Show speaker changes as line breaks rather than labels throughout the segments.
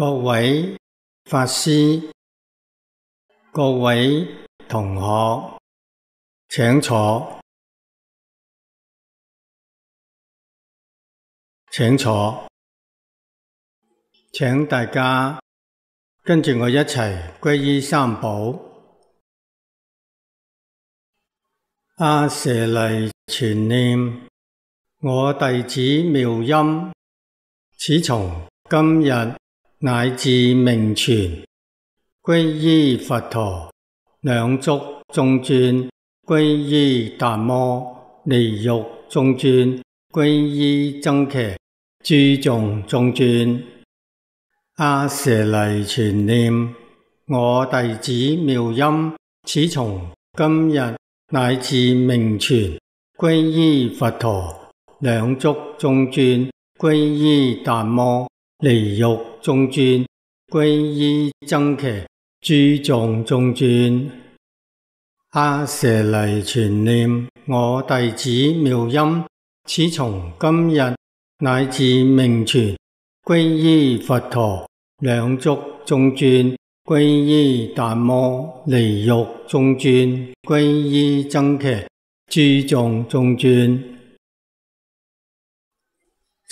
各位法师、各位同学，请坐，请坐，请大家跟住我一齐皈依三宝。阿舍利全念，我弟子妙音，此从今日。乃至命存，皈依佛陀；两足中尊，皈依达摩；离欲中尊，皈依僧骑；诸众中尊，阿舍利全念我弟子妙音，此从今日乃至命存，皈依佛陀；两足中尊，皈依达摩。离欲中尊，皈依增骑诸藏中尊，阿舍利全念我弟子妙音，此从今日乃至命存，皈依佛陀两足中尊，皈依达摩离欲中尊，皈依增骑诸藏中尊。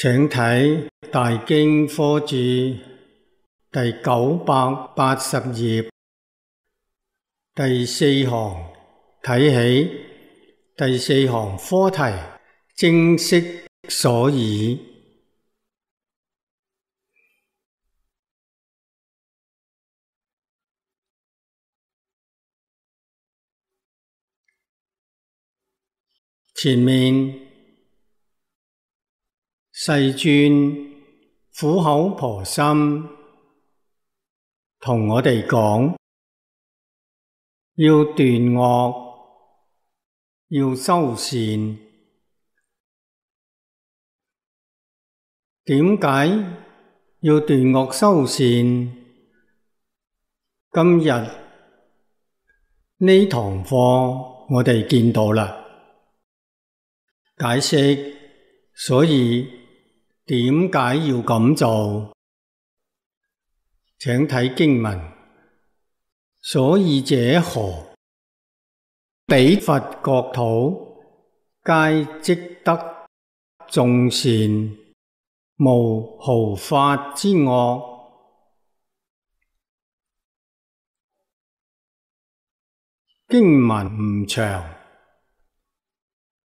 请睇《大经科注》第九百八十页第四行睇起，第四行科题，精式所以，前面。世尊苦口婆心同我哋讲，要断恶，要修善。点解要断恶修善？今日呢堂课我哋见到啦，解释，所以。点解要咁做？请睇经文。所以者何？彼佛国土皆积德众善，无毫发之恶。经文唔长，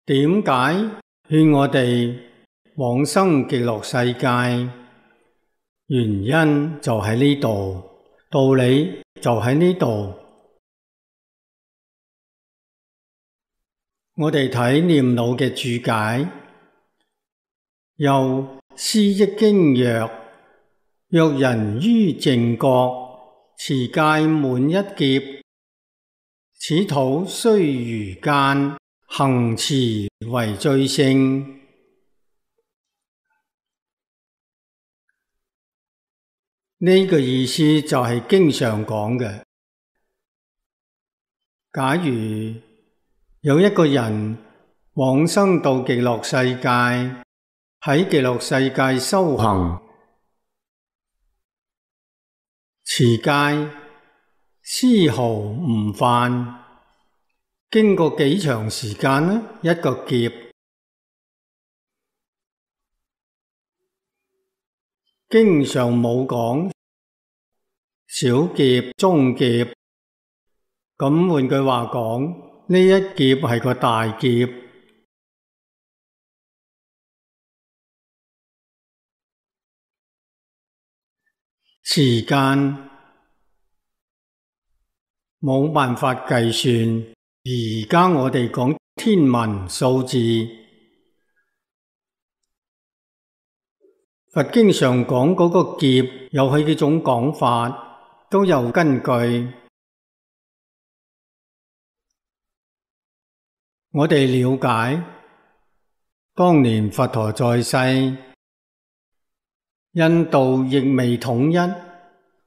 点解劝我哋？往生极乐世界原因就喺呢度，道理就喺呢度。我哋睇念老嘅注解，又《思益经》曰：若人于静觉，持戒满一劫，此土虽如间，行持为最胜。呢个意思就系经常讲嘅。假如有一个人往生到极乐世界，喺极乐世界修行持戒，丝毫唔犯，经过几长时间呢？一个劫，经常冇讲。小劫、中劫，咁换句话讲，呢一劫系个大劫。时间冇办法计算，而家我哋讲天文数字。佛经常讲嗰个劫，有佢几种讲法。都有根據。我哋了解，當年佛陀在世，印度亦未統一，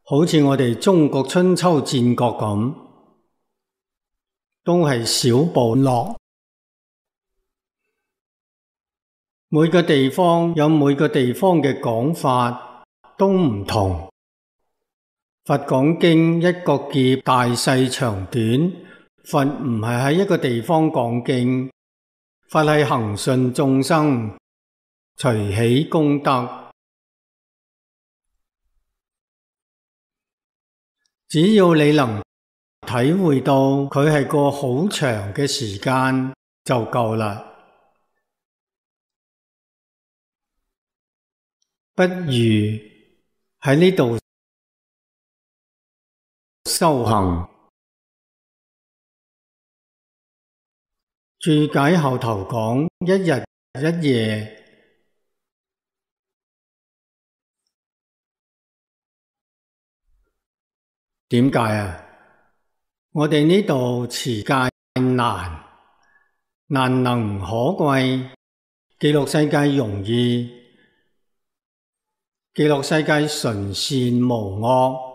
好似我哋中國春秋戰國咁，都係小部落，每個地方有每個地方嘅講法，都唔同。佛讲经一个劫大细长短，佛唔系喺一个地方讲经，佛系行信众生随喜功德。只要你能体会到佢系个好长嘅时间就够啦。不如喺呢度。修行注解后头讲，一日一夜点解啊？我哋呢度持戒难，难能可贵；记录世界容易，记录世界纯善无恶。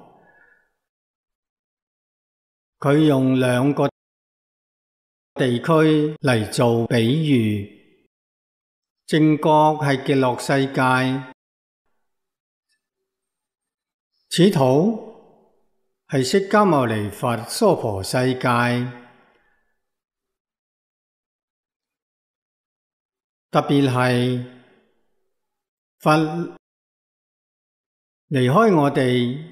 佢用两个地区嚟做比喻，正觉系极乐世界，此土系释迦牟尼佛娑婆世界，特别系佛离开我哋。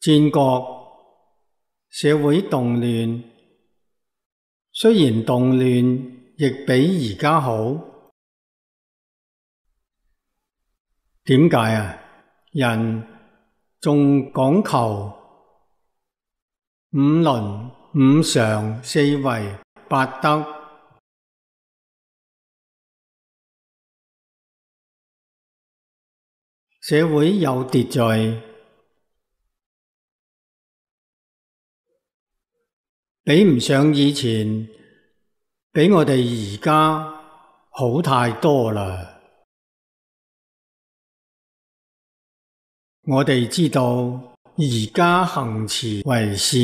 战国社会动乱，虽然动乱亦比而家好，点解啊？人仲讲求五伦、五常、四维、八德，社会有秩序。比唔上以前，比我哋而家好太多啦！我哋知道而家行持为善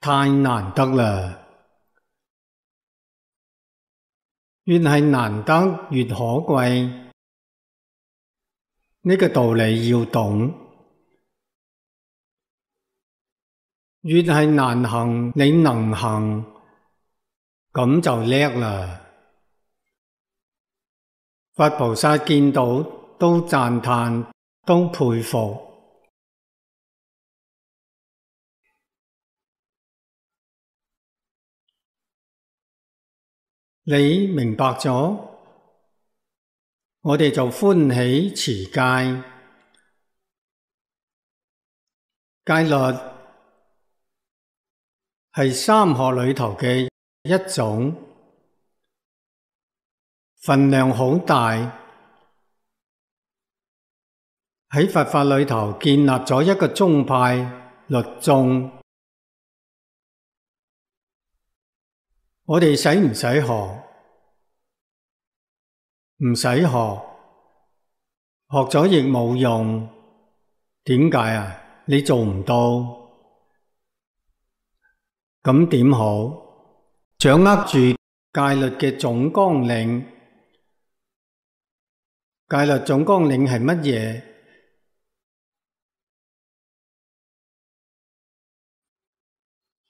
太难得啦，越系难得越可贵，呢个道理要懂。越系難行，你能行，咁就叻啦！佛菩薩見到都讚叹，都佩服。你明白咗，我哋就歡喜持戒戒律。系三学里头嘅一种，份量好大。喺佛法里头建立咗一个宗派律宗。我哋使唔使学？唔使学，学咗亦冇用。点解啊？你做唔到。咁点好？掌握住戒律嘅总纲领，戒律总纲领系乜嘢？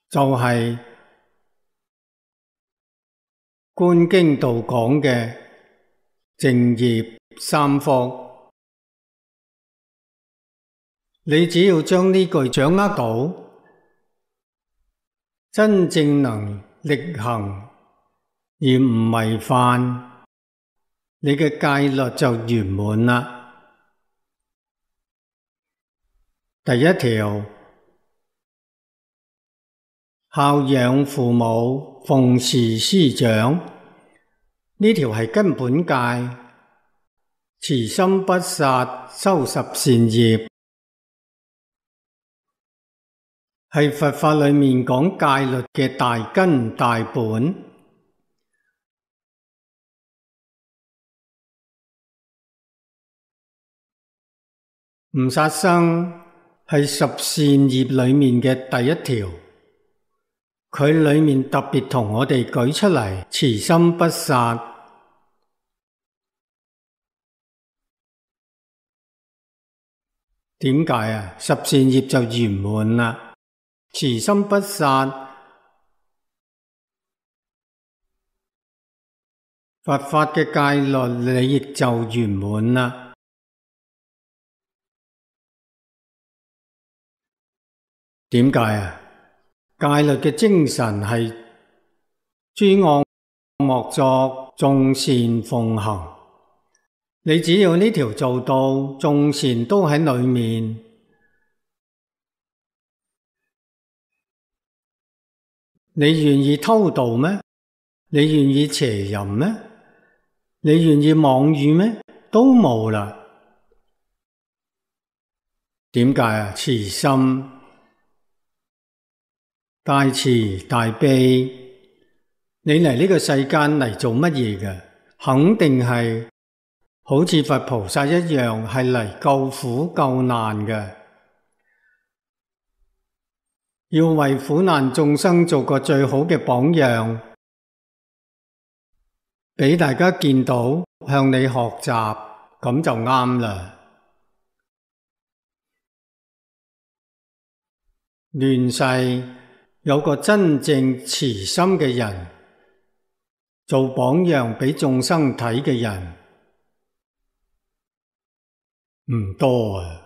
就系观经道讲嘅正业三福。你只要将呢句掌握到。真正能力行而唔违犯，你嘅戒律就圆满啦。第一条，孝养父母，奉事师长，呢条系根本戒，慈心不杀，修十善业。系佛法里面讲戒律嘅大根大本，唔杀生系十善业里面嘅第一条。佢里面特别同我哋举出嚟，慈心不杀，点解啊？十善业就圆满啦。持心不散，佛法嘅戒律你亦就圆满啦。点解啊？戒律嘅精神系诸恶莫作，众善奉行。你只要呢条做到，众善都喺里面。你愿意偷盗咩？你愿意邪淫咩？你愿意妄语咩？都冇啦。点解啊？慈心大慈大悲，你嚟呢个世间嚟做乜嘢嘅？肯定系好似佛菩萨一样，系嚟救苦救难嘅。要为苦难众生做个最好嘅榜样，俾大家见到向你学习咁就啱啦。乱世有个真正慈心嘅人，做榜样俾众生睇嘅人唔多啊。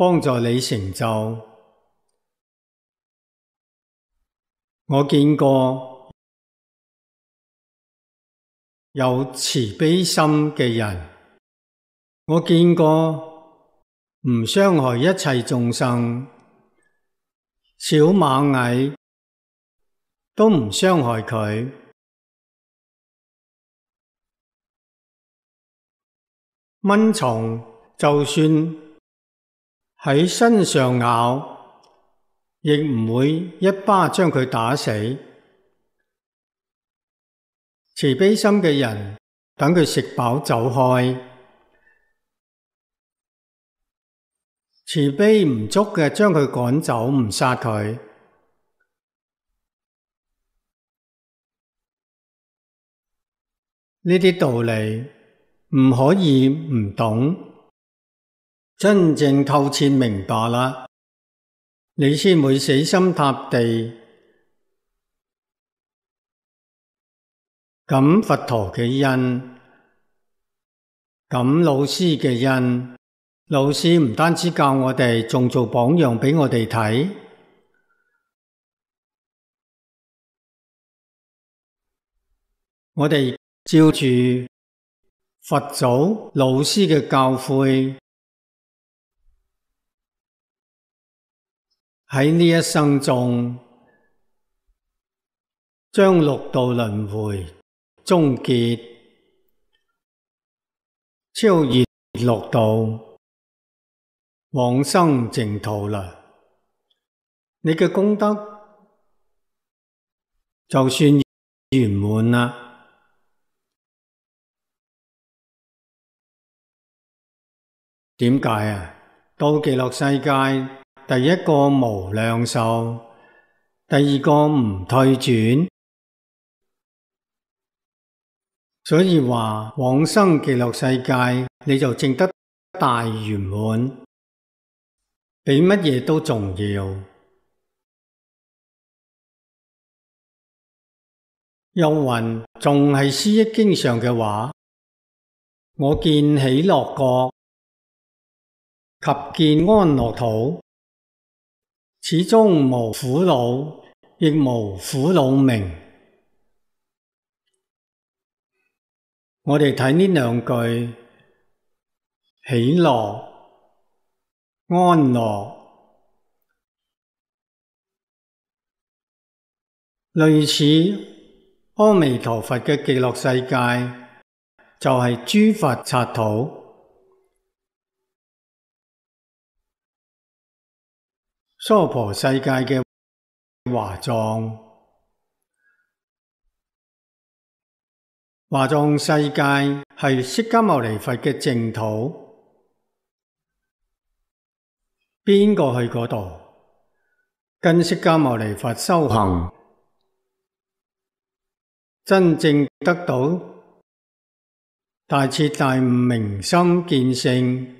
帮助你成就。我见过有慈悲心嘅人，我见过唔伤害一切众生，小蚂蚁都唔伤害佢，蚊虫就算。喺身上咬，亦唔会一巴将佢打死。慈悲心嘅人，等佢食饱走开。慈悲唔足嘅，将佢赶走，唔杀佢。呢啲道理唔可以唔懂。真正透彻明白啦，你先会死心塌地感佛陀嘅恩，感老师嘅恩。老师唔单止教我哋，仲做榜样俾我哋睇。我哋照住佛祖、老师嘅教诲。喺呢一生中，将六道轮回终结，超越六道往生净土啦！你嘅功德就算圆满啦。点解啊？到极乐世界。第一个无量寿，第二个唔退转，所以话往生极乐世界，你就净得大圆满，比乜嘢都重要。又云，仲系《思益经》上嘅话，我见喜乐国及见安乐土。始终无苦恼，亦无苦恼明。我哋睇呢两句，喜乐、安乐，类似阿弥陀佛嘅极乐世界，就系诸佛刹土。娑婆世界嘅华藏，华藏世界系释迦牟尼佛嘅净土，边个去嗰度？跟释迦牟尼佛修行，真正得到大彻大悟明心见性。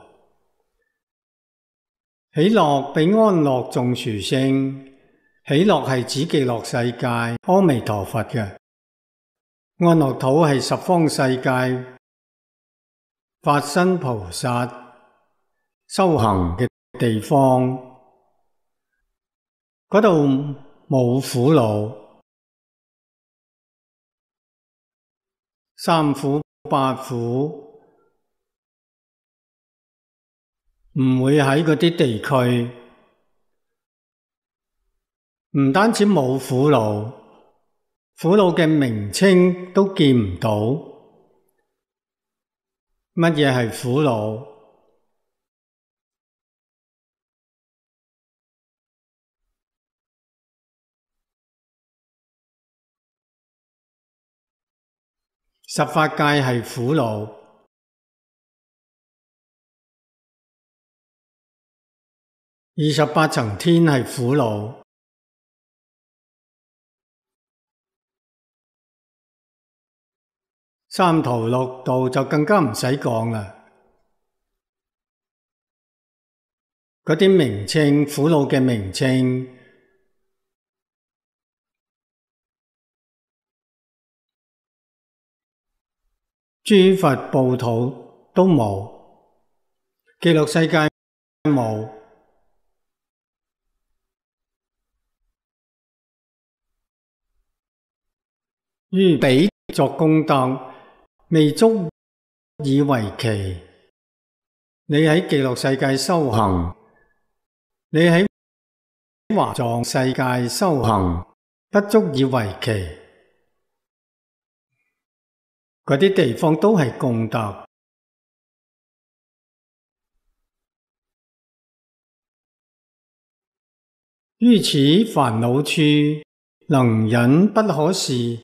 喜乐比安乐仲殊胜，喜乐系指极乐世界阿弥陀佛嘅，安乐土系十方世界法身菩萨修行嘅地方，嗰度冇苦恼，三苦八苦。唔会喺嗰啲地区，唔单止冇苦恼，苦恼嘅名称都见唔到。乜嘢系苦恼？十法界系苦恼。二十八层天系苦恼，三途六道就更加唔使讲啦。嗰啲名称苦恼嘅名称，诸佛报土都冇，记录世界冇。于彼作功德，未足以为奇。你喺极乐世界修行，你喺华藏世界修行，不足以为奇。嗰啲地方都系功德。于此烦恼处，能忍不可事。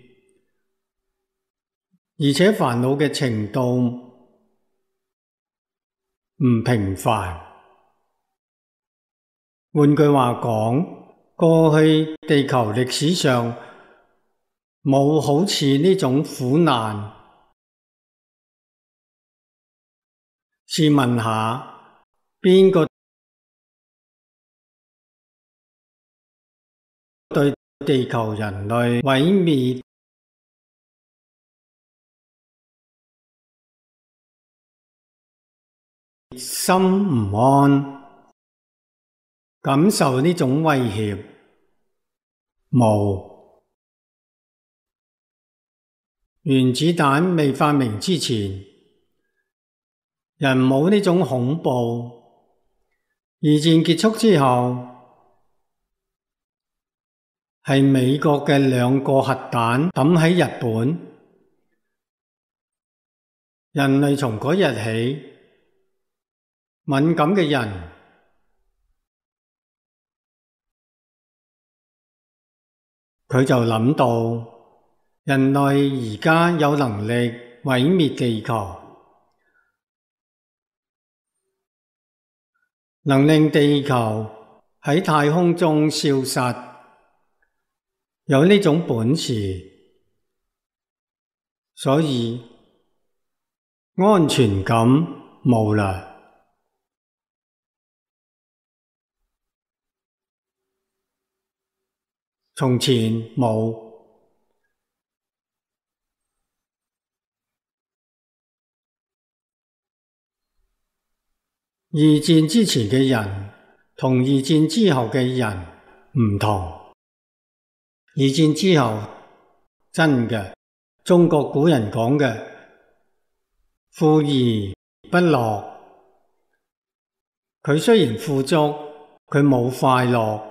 而且烦恼嘅程度唔平凡。换句话讲，过去地球历史上冇好似呢种苦难。试问下，边个对地球人类毁灭？心唔安，感受呢种威胁。冇原子弹未发明之前，人冇呢种恐怖。二战结束之后，系美国嘅两个核弹抌喺日本，人类从嗰日起。敏感嘅人，佢就谂到人类而家有能力毁灭地球，能令地球喺太空中消失，有呢种本事，所以安全感冇啦。从前冇二战之前嘅人，同二战之后嘅人唔同。二战之后，真嘅中国古人讲嘅富而不乐，佢虽然富足，佢冇快乐。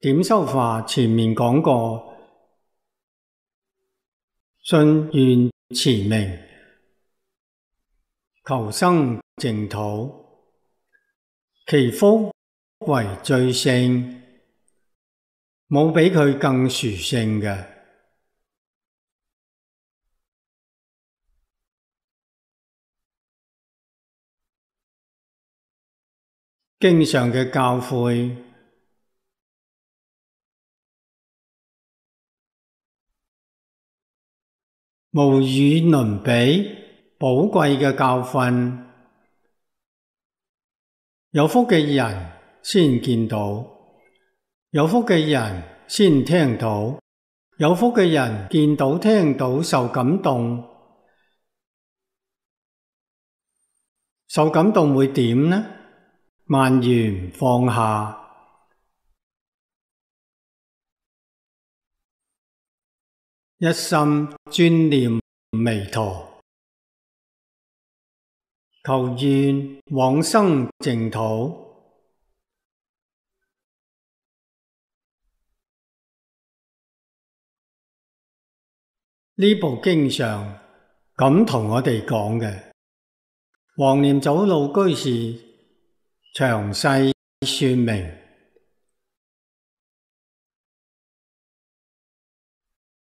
点修法？前面讲过，信愿持名，求生净土，其福为最胜，冇比佢更殊胜嘅。经常嘅教诲。无与伦比宝贵嘅教训，有福嘅人先见到，有福嘅人先听到，有福嘅人见到听到受感动，受感动会点呢？万元放下。一心专念弥陀，求愿往生净土。呢部经上咁同我哋讲嘅，黄念祖老居士详细说明。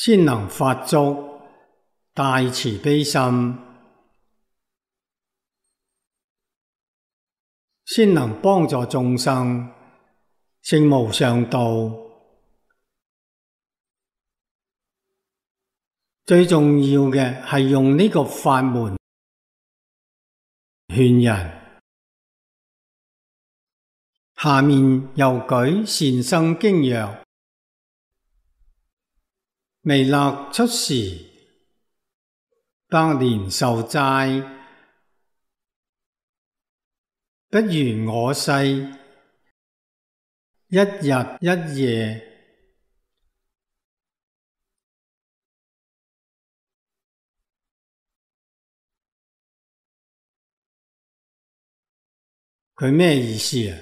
先能发足大慈悲心，先能帮助众生证无上道。最重要嘅系用呢个法门劝人。下面又举《善生经》曰。未落出时，百年受债，不如我世一日一夜。佢咩意思啊？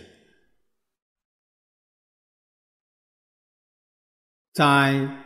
债？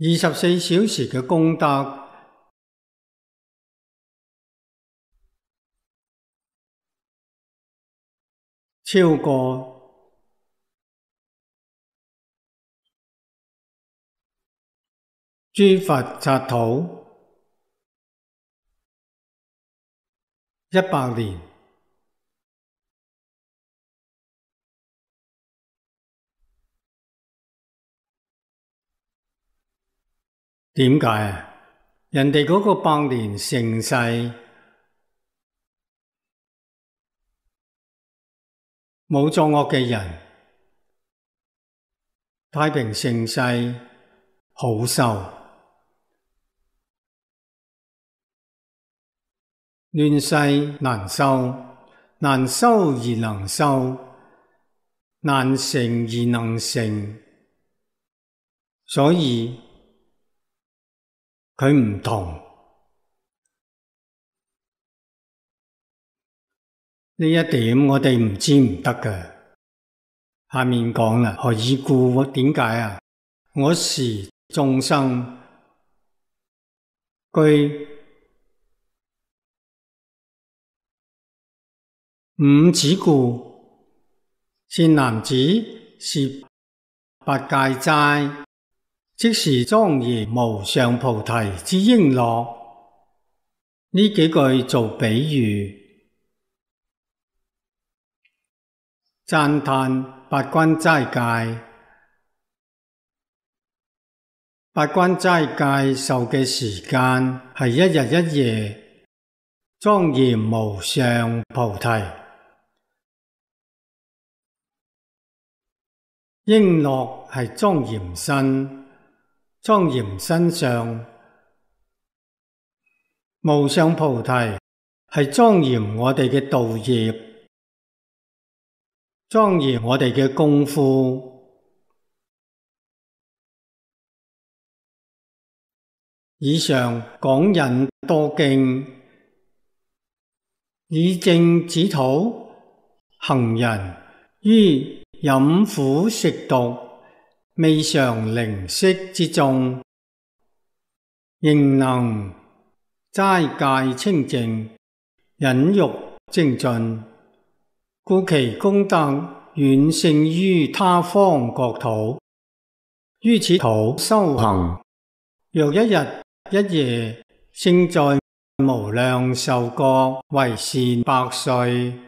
二十四小时嘅功德超过诸佛刹土一百年。点解啊？人哋嗰个百年盛世冇作恶嘅人，太平盛世好受，乱世难收，难修而能修，难成而能成，所以。佢唔同呢一点，我哋唔知唔得嘅。下面讲啦，何以故？点解啊？我是众生居五子故，善男子，是八戒斋。即是庄严无上菩提之璎珞，呢几句做比喻，赞叹八关斋戒。八关斋戒受嘅时间系一日一夜，庄严无上菩提，璎珞系庄严身。庄严身上，无上菩提系庄严我哋嘅道业，庄严我哋嘅功夫。以上讲人多敬，以正止土，行人于饮苦食毒。未尝灵识之众，仍能斋戒清净，忍辱精进，故其功德远胜于他方国土。于此土修行，若一日一夜胜在无量寿国为善百岁。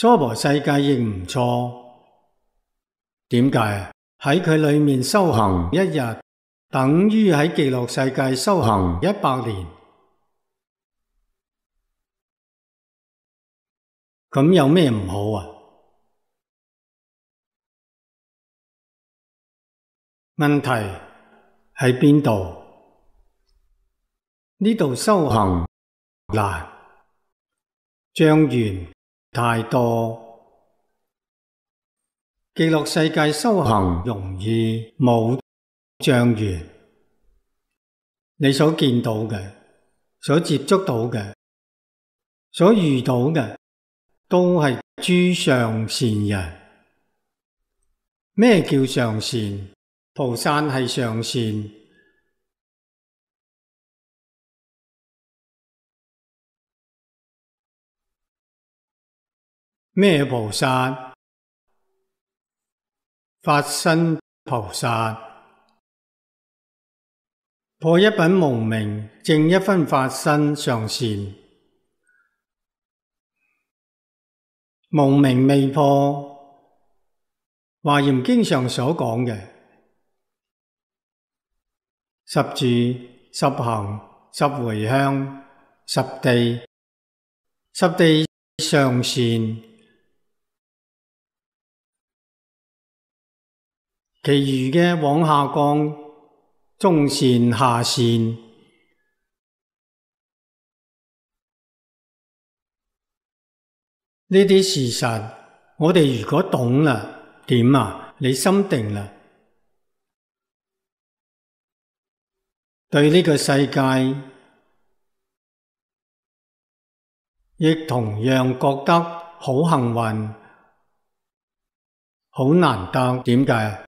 娑婆世界亦唔错，点解啊？喺佢里面修行一日，等于喺极乐世界修行一百年，咁有咩唔好啊？问题喺边度？呢度修行难，障缘。太多记录世界修行容易冇障缘，你所见到嘅、所接触到嘅、所遇到嘅，都系诸上善人。咩叫上善？菩萨系上善。咩菩萨？法身菩萨破一品无名，正一分法身上善。无名未破，华严经上所讲嘅十住、十行、十回向、十地、十地上善。其余嘅往下降，中线、下线呢啲事实，我哋如果懂啦，点啊？你心定啦，对呢个世界亦同样觉得好幸运、好难得，点解？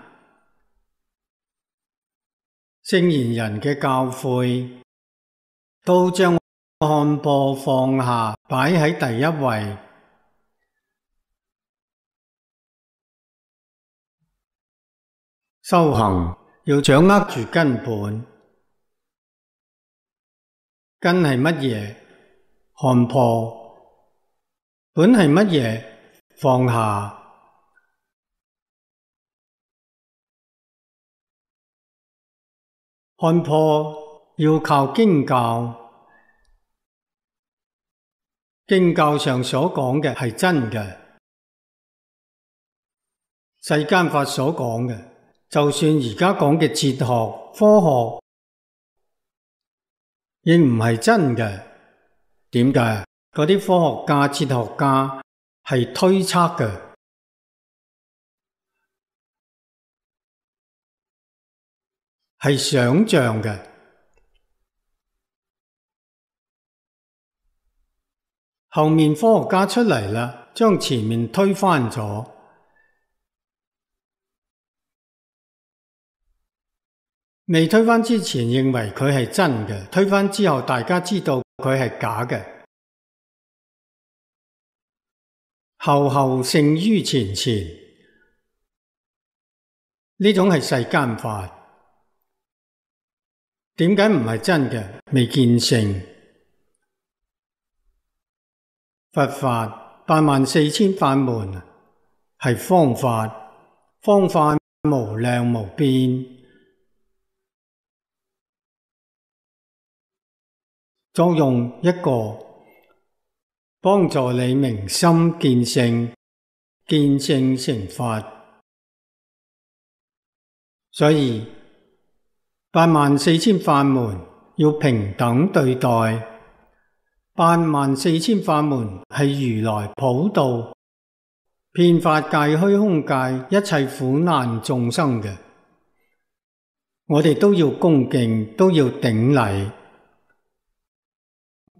圣贤人嘅教诲，都将看破放下摆喺第一位。修行要掌握住根本，根系乜嘢？看破，本系乜嘢？放下。看破要靠经教，经教上所讲嘅系真嘅。世间法所讲嘅，就算而家讲嘅哲学、科学，亦唔系真嘅。点解？嗰啲科学家、哲学家系推测嘅。系想象嘅，后面科学家出嚟啦，将前面推翻咗。未推翻之前认为佢系真嘅，推翻之后大家知道佢系假嘅。后后胜于前前，呢种系世间法。点解唔系真嘅？未见性，佛法八万四千法门系方法，方法无量无边，作用一个帮助你明心见性，见性成佛，所以。八万四千法门要平等对待，八万四千法门系如来普渡、遍法界虚空界一切苦难众生嘅，我哋都要恭敬，都要顶礼，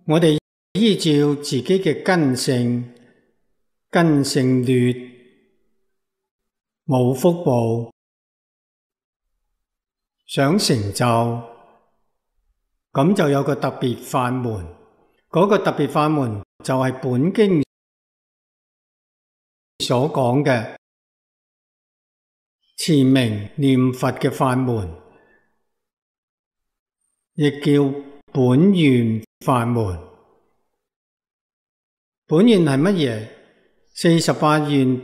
我哋依照自己嘅根性，根性劣，冇福报。想成就，咁就有个特别法门。嗰个特别法门就系本经所讲嘅持名念佛嘅法门，亦叫本愿法门。本愿系乜嘢？四十八愿，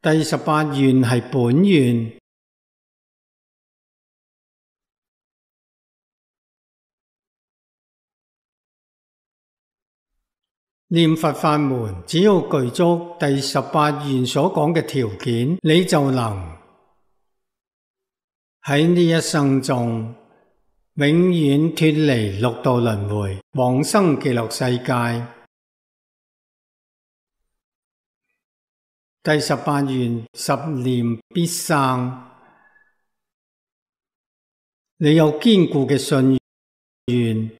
第十八愿系本愿。念佛法门，只要具足第十八愿所讲嘅条件，你就能喺呢一生中永远脱离六道轮回，往生极乐世界。第十八愿十念必生，你有坚固嘅信愿。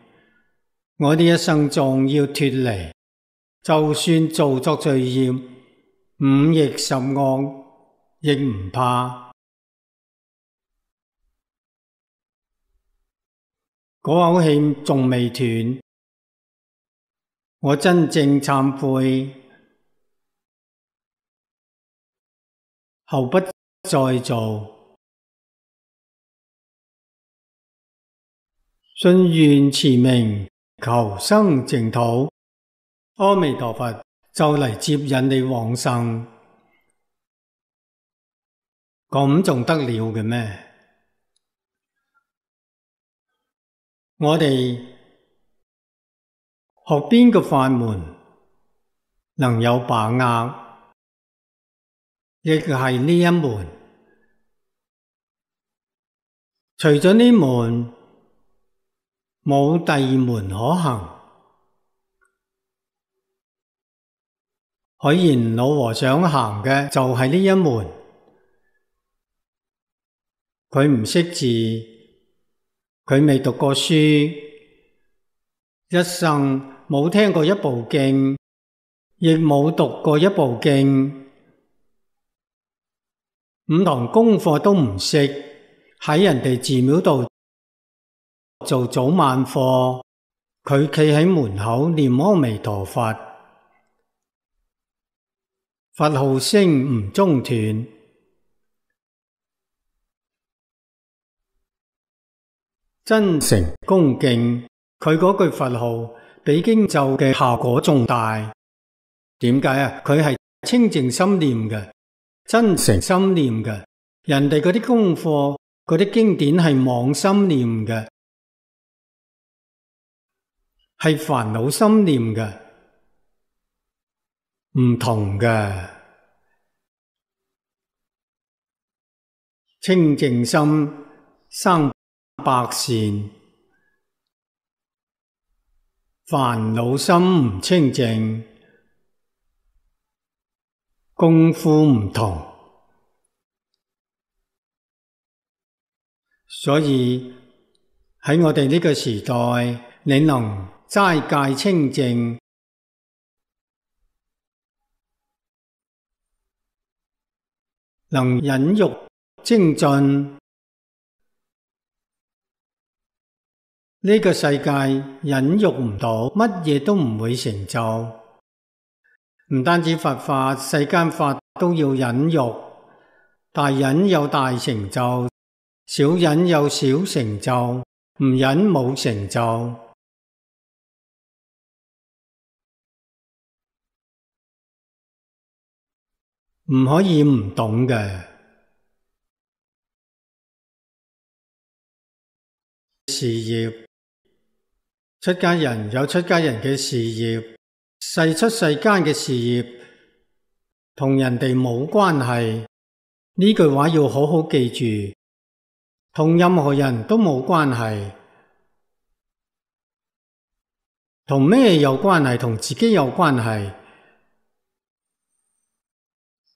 我呢一生仲要脱离，就算做作罪孽，五逆十恶亦唔怕。嗰口气仲未断，我真正忏悔，后不再做，信愿持名。求生净土，阿弥陀佛就嚟接引你往生，咁仲得了嘅咩？我哋学边个法门能有把握，亦系呢一门。除咗呢门。冇第二门可行。海贤老和尚行嘅就系呢一门，佢唔识字，佢未读过书，一生冇听过一部经，亦冇读过一部经，五堂功课都唔识，喺人哋寺庙度。做早晚课，佢企喺门口念阿弥陀佛，佛号声唔中断，真诚恭敬。佢嗰句佛号比经咒嘅效果仲大。点解啊？佢系清净心念嘅，真诚心念嘅。人哋嗰啲功课、嗰啲经典系妄心念嘅。系烦恼心念嘅，唔同嘅清净心生百善，烦恼心唔清净，功夫唔同。所以喺我哋呢个时代，你能。斋戒清净，能忍辱精进。呢个世界忍辱唔到，乜嘢都唔会成就。唔单止佛法，世间法都要忍辱。大忍有大成就，小忍有小成就，唔忍冇成就。唔可以唔懂嘅事业，出家人有出家人嘅事业，世出世间嘅事业同人哋冇关系。呢句话要好好记住，同任何人都冇关系，同咩有关系？同自己有关系。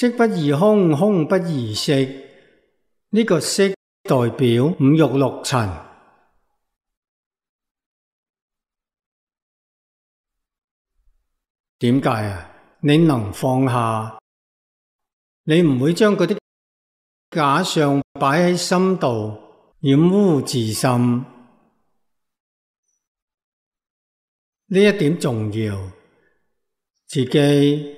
色不异空，空不异色。呢个色代表五欲六尘。点解啊？你能放下，你唔会将嗰啲假相摆喺心度，染污自心。呢一点重要，自己。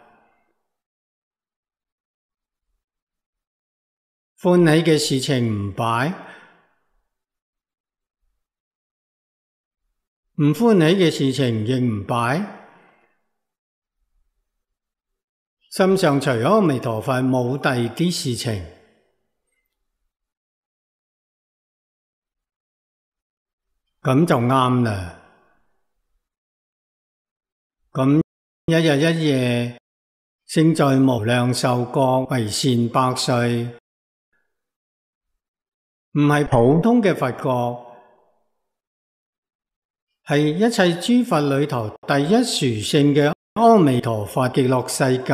欢喜嘅事情唔摆，唔欢喜嘅事情亦唔摆，心上除咗阿弥陀佛冇第啲事情，咁就啱啦。咁一日一夜，胜在无量寿国，为善百岁。唔系普通嘅佛国，系一切诸佛里头第一殊胜嘅阿弥陀佛极乐世界。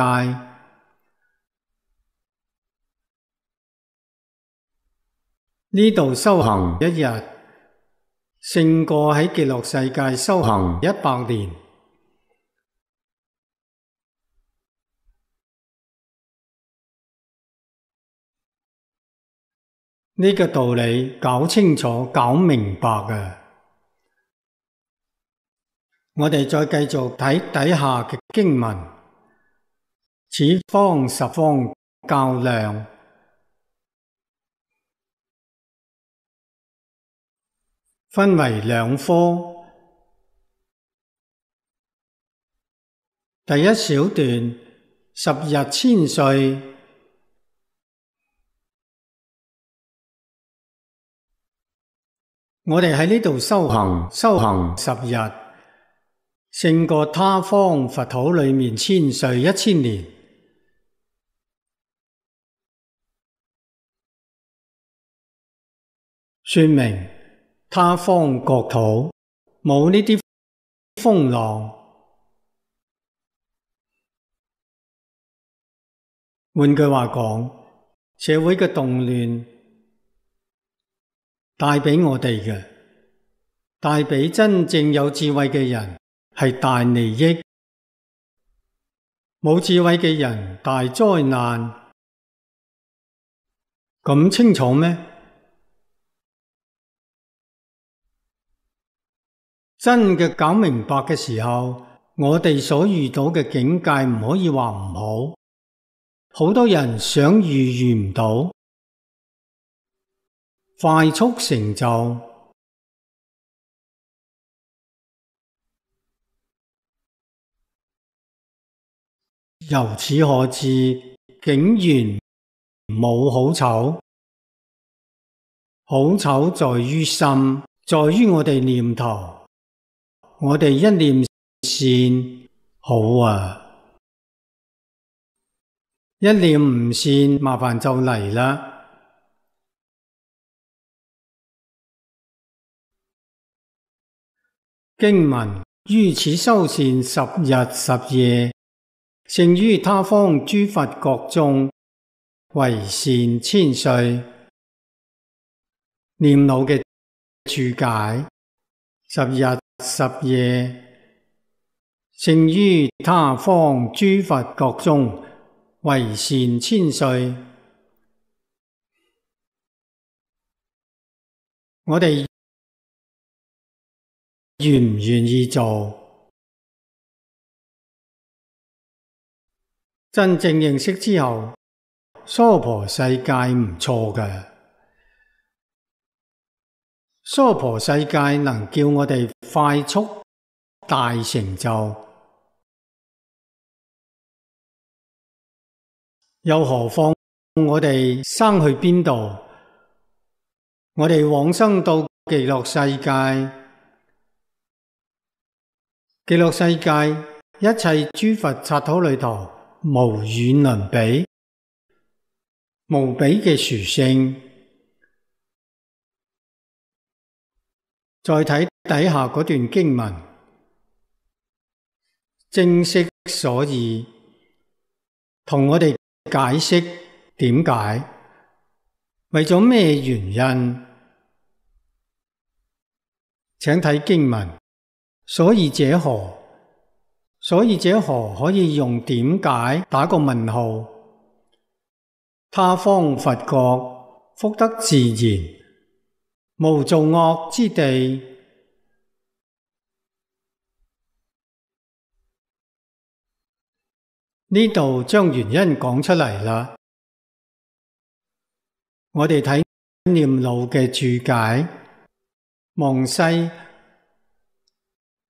呢度修行一日，胜过喺极乐世界修行一百年。呢个道理搞清楚、搞明白嘅，我哋再继续睇底下嘅经文。此方十方较量，分为两科。第一小段，十日千岁。我哋喺呢度修行，修行十日胜过他方佛土里面千岁一千年，说明他方国土冇呢啲风浪。换句话讲，社会嘅动乱。带俾我哋嘅，带俾真正有智慧嘅人系大利益，冇智慧嘅人大灾难。咁清楚咩？真嘅搞明白嘅时候，我哋所遇到嘅境界唔可以话唔好，好多人想遇遇唔到。快速成就，由此可知，竟然冇好丑，好丑在于心，在于我哋念头。我哋一念善，好啊；一念唔善，麻烦就嚟啦。经文于此修善十日十夜，胜于他方诸佛国中为善千岁。念老嘅注解，十日十夜胜于他方诸佛国中为善千岁。我哋。愿唔愿意做？真正认识之后，娑婆世界唔错嘅，娑婆世界能叫我哋快速大成就，又何况我哋生去边度？我哋往生到极乐世界。记录世界一切诸佛刹土里头无与伦比、无比嘅殊胜。再睇底下嗰段经文，正式所以同我哋解释点解，为咗咩原因？请睇经文。所以这何？所以这何？可以用点解打个问号？他方佛国福德自然，无造恶之地。呢度将原因讲出嚟啦。我哋睇念老嘅注解，望西。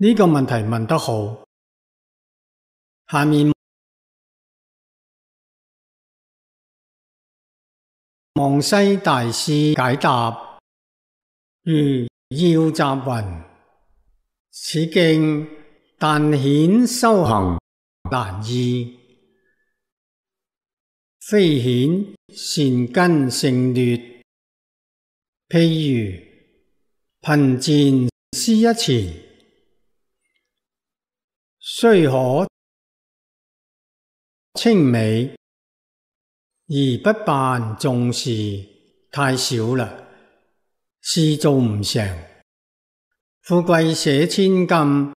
呢个问题问得好，下面望西大师解答：如要集云，此境但显修行难易，非显善根胜劣。譬如贫贱思一钱。虽可称美，而不办重事太少啦，事做唔成。富贵舍千金，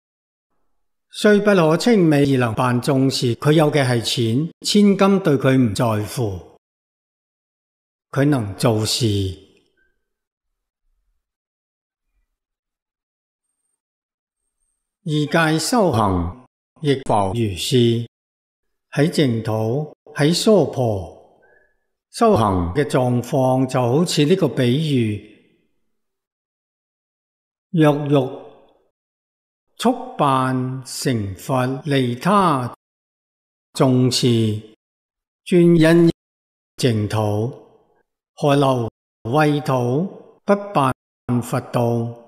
虽不可称美而能办重事，佢有嘅系钱，千金对佢唔在乎，佢能做事，二介修行。亦如是，喺净土喺娑婆修行嘅状况，就好似呢个比喻：若欲速办成佛，利他重视专因净土，何劳畏土不办佛道？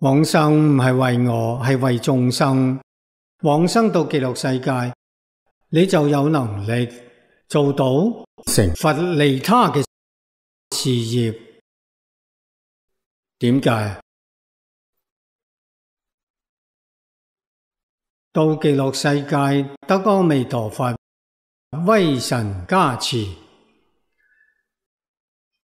往生唔系为我，系为众生。往生到极乐世界，你就有能力做到成佛利他嘅事业。点解？到极乐世界得阿弥陀佛威神加持。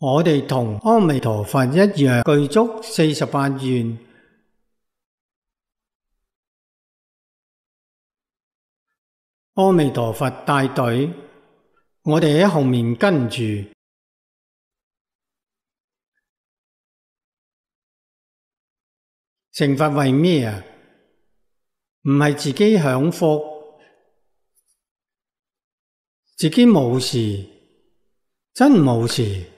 我哋同阿弥陀佛一样，具足四十八愿。阿弥陀佛带队，我哋喺后面跟住。成佛为咩啊？唔系自己享福，自己冇事，真冇事。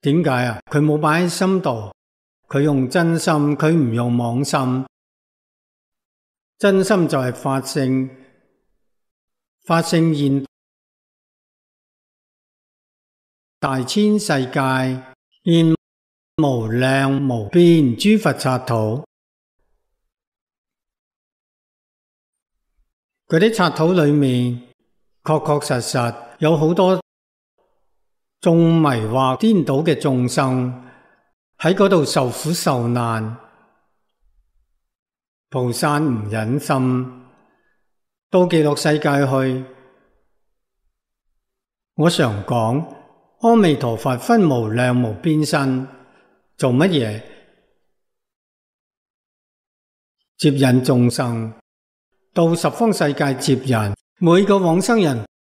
点解啊？佢冇摆喺心度，佢用真心，佢唔用妄心。真心就系法性，法性现大千世界，现无量无边诸佛刹土。嗰啲刹土里面，确确实实有好多。众迷惑颠倒嘅众生喺嗰度受苦受难，菩萨唔忍心，到极乐世界去。我常讲，阿弥陀佛，分无量无边身，做乜嘢？接引众生到十方世界接人，每个往生人。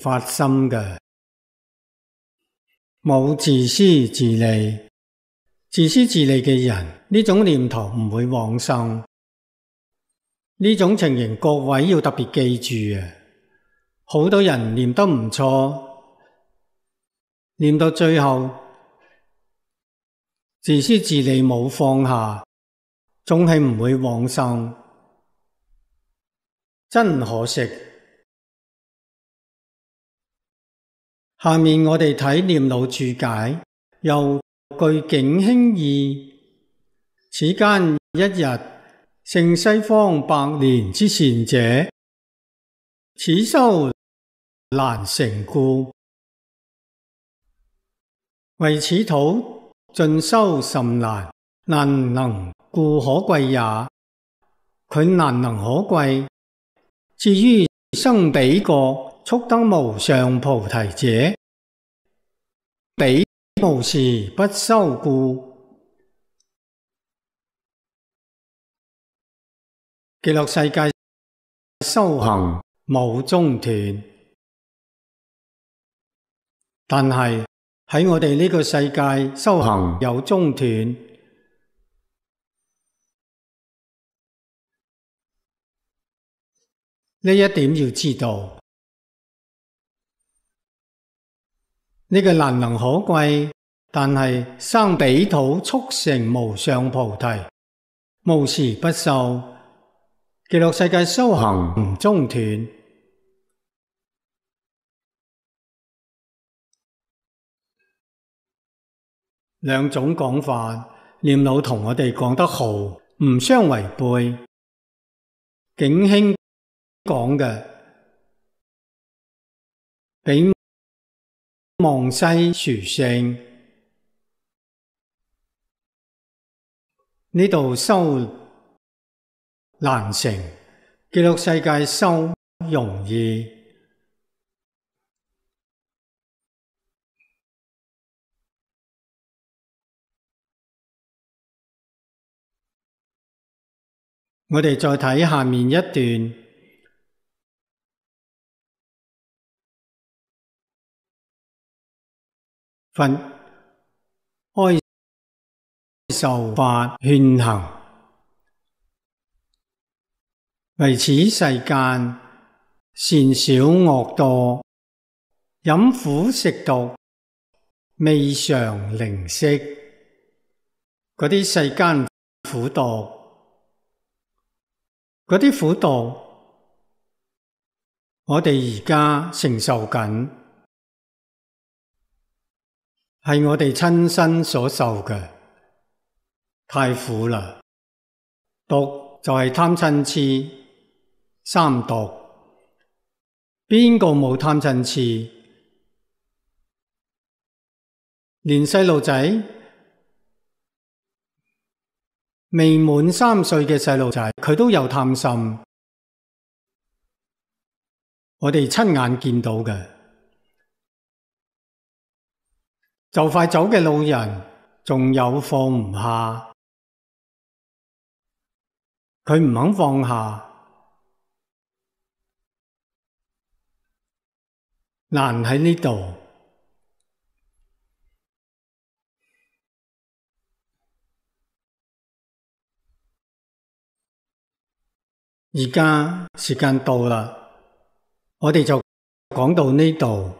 发心嘅，冇自私自利，自私自利嘅人呢种念头唔会往生。呢种情形各位要特别记住啊！好多人念得唔错，念到最后自私自利冇放下，总系唔会往生，真可惜。下面我哋睇念老注解，又具景兴意。此间一日胜西方百年之善者，此修难成故，为此土尽修甚难，难能故可贵也。佢难能可贵，至于生彼国。速登无上菩提者，彼无时不修故，极乐世界修行无中断。但系喺我哋呢个世界修行有中断，呢一点要知道。呢个难能可贵，但系生彼土促成无上菩提，无时不受极乐世界修行唔中断。两种讲法，念老同我哋讲得好，唔相违背。景兴讲嘅望西殊胜，呢度修难成，记录世界修容易。我哋再睇下面一段。不开受法劝行，为此世间善小恶多，饮苦食毒，未尝零食。嗰啲世间苦道，嗰啲苦道，我哋而家承受紧。系我哋亲身所受嘅，太苦啦！毒就系贪嗔痴，三毒。边个冇贪嗔痴？连细路仔未满三岁嘅细路仔，佢都有贪心，我哋亲眼见到嘅。就快走嘅老人仲有放唔下，佢唔肯放下，难喺呢度。而家时间到啦，我哋就讲到呢度。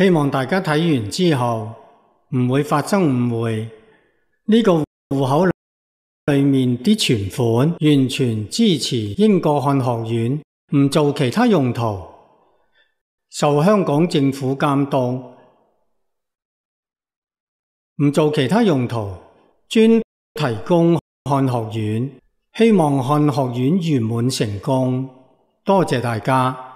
希望大家睇完之后唔会发生误会。呢个户口里面啲存款完全支持英国汉学院，唔做其他用途，受香港政府监督，唔做其他用途，专提供汉学院。希望汉学院圆满成功，多谢大家。